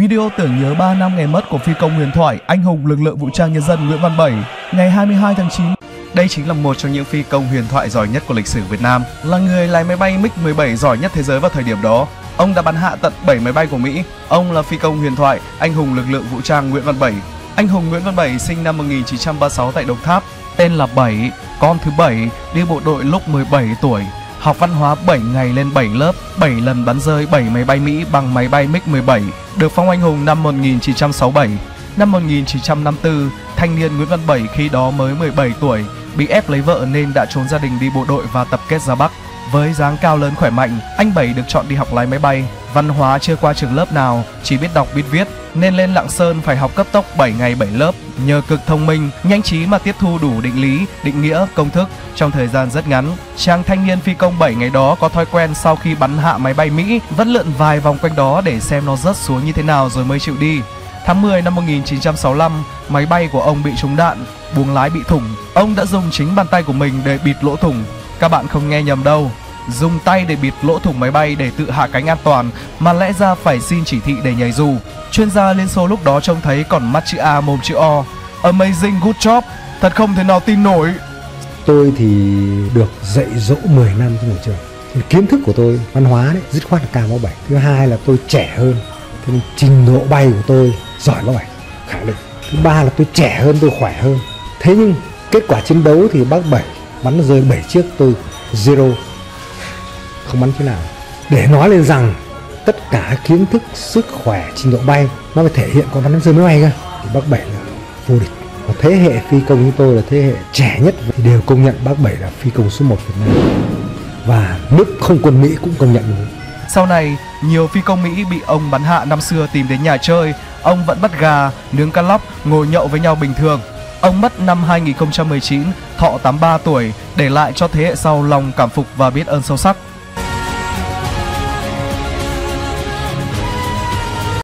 Video tưởng nhớ 3 năm ngày mất của phi công huyền thoại anh hùng lực lượng vũ trang nhân dân Nguyễn Văn Bảy ngày 22 tháng 9. Đây chính là một trong những phi công huyền thoại giỏi nhất của lịch sử Việt Nam, là người lái máy bay MiG-17 giỏi nhất thế giới vào thời điểm đó. Ông đã bắn hạ tận 7 máy bay của Mỹ. Ông là phi công huyền thoại, anh hùng lực lượng vũ trang Nguyễn Văn Bảy. Anh hùng Nguyễn Văn Bảy sinh năm 1936 tại Đồng Tháp, tên là Bảy, con thứ bảy, đi bộ đội lúc 17 tuổi. Học văn hóa 7 ngày lên 7 lớp, 7 lần bắn rơi 7 máy bay Mỹ bằng máy bay MiG-17, được phong anh hùng năm 1967. Năm 1954, thanh niên Nguyễn Văn Bảy khi đó mới 17 tuổi, bị ép lấy vợ nên đã trốn gia đình đi bộ đội và tập kết ra Bắc. Với dáng cao lớn khỏe mạnh, anh Bảy được chọn đi học lái máy bay. Văn hóa chưa qua trường lớp nào, chỉ biết đọc biết viết, nên lên Lạng Sơn phải học cấp tốc 7 ngày 7 lớp. Nhờ cực thông minh, nhanh trí mà tiếp thu đủ định lý, định nghĩa, công thức trong thời gian rất ngắn. Chàng thanh niên phi công 7 ngày đó có thói quen sau khi bắn hạ máy bay Mỹ, vẫn lượn vài vòng quanh đó để xem nó rớt xuống như thế nào rồi mới chịu đi. Tháng 10 năm 1965, máy bay của ông bị trúng đạn, buồng lái bị thủng. Ông đã dùng chính bàn tay của mình để bịt lỗ thủng. Các bạn không nghe nhầm đâu, dùng tay để bịt lỗ thủng máy bay để tự hạ cánh an toàn mà lẽ ra phải xin chỉ thị để nhảy dù. Chuyên gia Liên Xô lúc đó trông thấy còn mắt chữ A mồm chữ O. Amazing good job, thật không thể nào tin nổi. Tôi thì được dạy dỗ 10 năm trong trường. Thì kiến thức của tôi văn hóa đấy dứt khoát là cao báo bảy. Thứ hai là tôi trẻ hơn, thế nên trình độ bay của tôi giỏi báo bảy, khẳng định. Thứ ba là tôi trẻ hơn, tôi khỏe hơn. Thế nhưng kết quả chiến đấu thì bác bảy bắn rơi 7 chiếc tôi zero không bắn thế nào. Để nói lên rằng tất cả kiến thức sức khỏe trình độ bay nó phải thể hiện qua bắn rơi máy bay cơ. Thì bác bảy là vô địch. Và thế hệ phi công như tôi là thế hệ trẻ nhất thì đều công nhận bác bảy là phi công số 1 Việt Nam. Và nước không quân Mỹ cũng công nhận như Sau này, nhiều phi công Mỹ bị ông bắn hạ năm xưa tìm đến nhà chơi, ông vẫn bắt gà, nướng cá lóc, ngồi nhậu với nhau bình thường. Ông mất năm 2019, thọ 83 tuổi, để lại cho thế hệ sau lòng cảm phục và biết ơn sâu sắc.